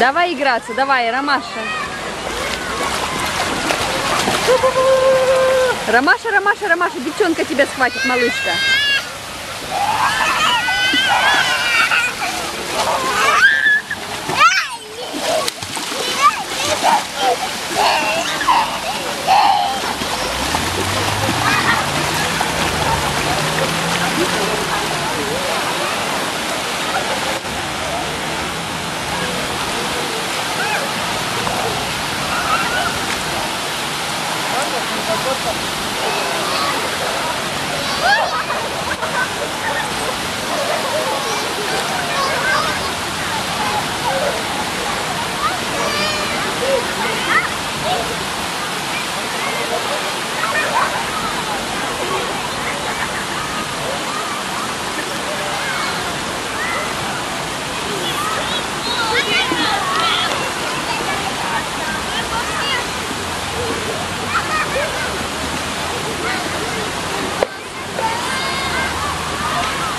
Давай играться, давай, Ромаша. Ромаша, Ромаша, Ромаша, девчонка тебя схватит, малышка. What's up?